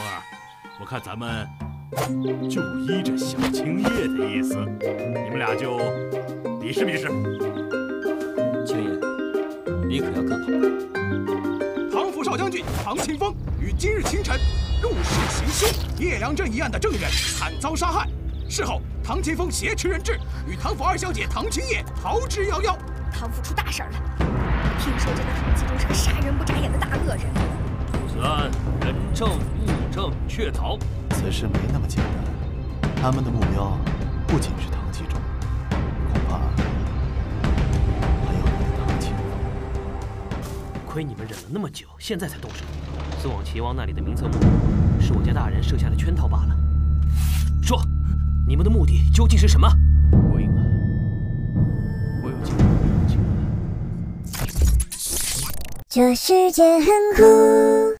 风儿，我看咱们就依着小青叶的意思，你们俩就比试比试。青叶，你可要看好了。唐府少将军唐清风于今日清晨入室行凶叶良镇一案的证人惨遭杀害，事后唐清风挟持人质，与唐府二小姐唐青叶逃之夭夭。唐府出大事了！听说这个唐继忠是个杀人不眨眼的大恶人。此案人证确凿，此事没那么简单。他们的目标不仅是唐继忠，恐怕还有你的唐清风。亏你们忍了那么久，现在才动手。送往齐王那里的名册目，是我家大人设下的圈套罢了。说，你们的目的究竟是什么？我有件事要请问。这世界很酷。